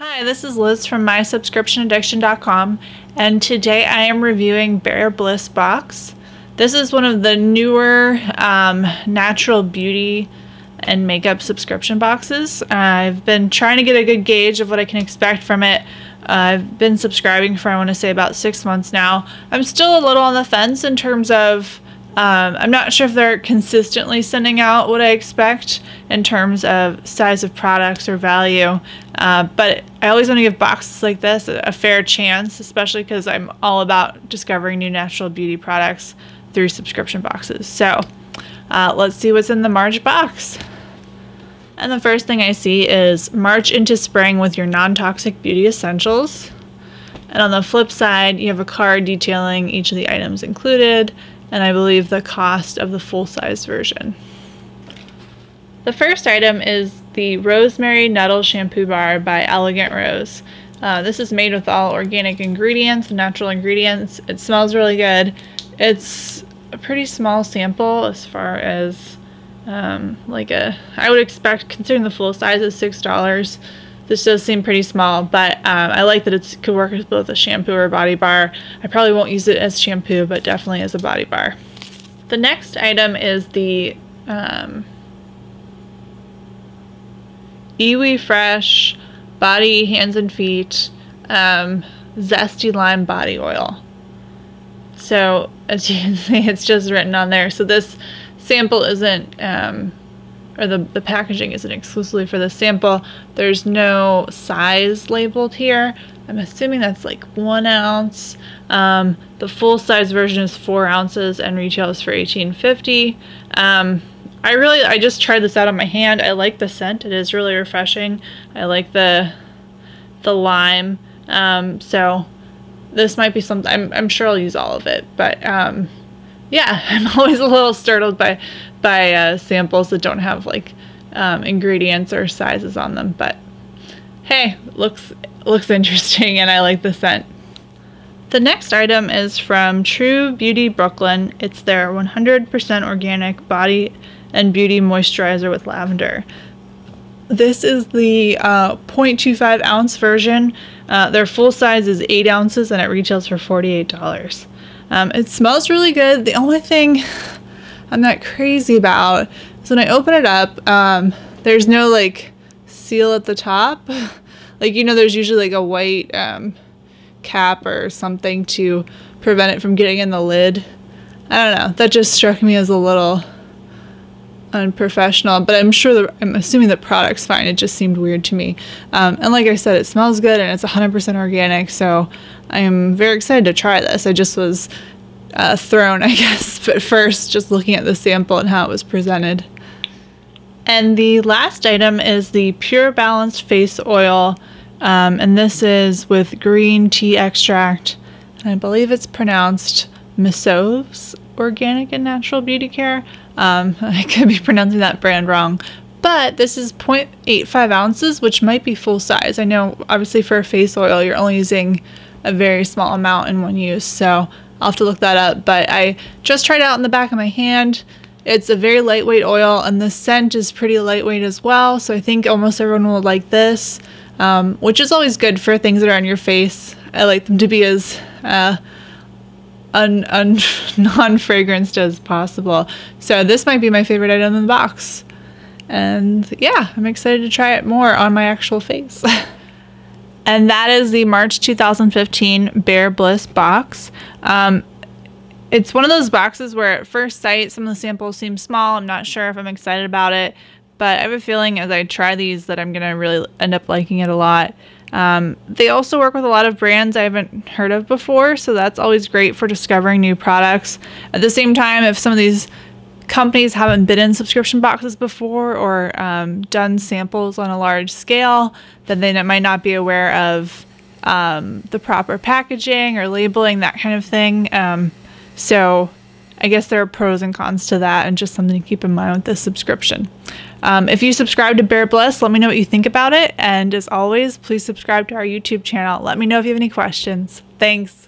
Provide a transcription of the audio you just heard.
Hi, this is Liz from MySubscriptionAddiction.com, and today I am reviewing Bare Bliss Box. This is one of the newer um, natural beauty and makeup subscription boxes. I've been trying to get a good gauge of what I can expect from it. Uh, I've been subscribing for, I want to say, about six months now. I'm still a little on the fence in terms of um, I'm not sure if they're consistently sending out what I expect in terms of size of products or value, uh, but I always want to give boxes like this a, a fair chance, especially because I'm all about discovering new natural beauty products through subscription boxes. So uh, let's see what's in the March box. And the first thing I see is March into Spring with your non toxic beauty essentials. And on the flip side, you have a card detailing each of the items included and I believe the cost of the full-size version. The first item is the Rosemary Nettle Shampoo Bar by Elegant Rose. Uh, this is made with all organic ingredients, natural ingredients. It smells really good. It's a pretty small sample as far as um, like a, I would expect, considering the full size is $6, this does seem pretty small, but um, I like that it could work as both a shampoo or a body bar. I probably won't use it as shampoo, but definitely as a body bar. The next item is the um, Iwi Fresh Body, Hands and Feet um, Zesty Lime Body Oil. So as you can see, it's just written on there. So this sample isn't um, or the, the packaging isn't exclusively for the sample. There's no size labeled here. I'm assuming that's like one ounce. Um, the full size version is four ounces and retails for 18.50. Um, I really, I just tried this out on my hand. I like the scent. It is really refreshing. I like the, the lime. Um, so this might be something, I'm, I'm sure I'll use all of it, but, um, yeah, I'm always a little startled by by uh, samples that don't have like um, ingredients or sizes on them. But hey, looks looks interesting, and I like the scent. The next item is from True Beauty Brooklyn. It's their 100% organic body and beauty moisturizer with lavender. This is the uh, 0.25 ounce version. Uh, their full size is 8 ounces and it retails for $48. Um, it smells really good. The only thing I'm not crazy about is when I open it up, um, there's no like seal at the top. like, you know, there's usually like a white um, cap or something to prevent it from getting in the lid. I don't know. That just struck me as a little unprofessional, but I'm sure the, I'm assuming the product's fine. It just seemed weird to me. Um, and like I said, it smells good and it's 100% organic, so I am very excited to try this. I just was uh, thrown, I guess, but first just looking at the sample and how it was presented. And the last item is the Pure Balanced Face Oil, um, and this is with green tea extract. I believe it's pronounced Misoves Organic and Natural Beauty Care. Um, I could be pronouncing that brand wrong, but this is 0.85 ounces, which might be full size. I know, obviously, for a face oil, you're only using a very small amount in one use, so I'll have to look that up. But I just tried it out in the back of my hand. It's a very lightweight oil, and the scent is pretty lightweight as well. So I think almost everyone will like this, um, which is always good for things that are on your face. I like them to be as uh, un, un non-fragranced as possible. So this might be my favorite item in the box. And yeah, I'm excited to try it more on my actual face. and that is the March 2015 Bare Bliss box. Um, it's one of those boxes where at first sight some of the samples seem small. I'm not sure if I'm excited about it, but I have a feeling as I try these that I'm to really end up liking it a lot. Um, they also work with a lot of brands I haven't heard of before, so that's always great for discovering new products. At the same time, if some of these companies haven't been in subscription boxes before or um, done samples on a large scale, then they might not be aware of um, the proper packaging or labeling, that kind of thing. Um, so I guess there are pros and cons to that and just something to keep in mind with this subscription. Um, if you subscribe to Bare Bliss, let me know what you think about it. And as always, please subscribe to our YouTube channel. Let me know if you have any questions. Thanks.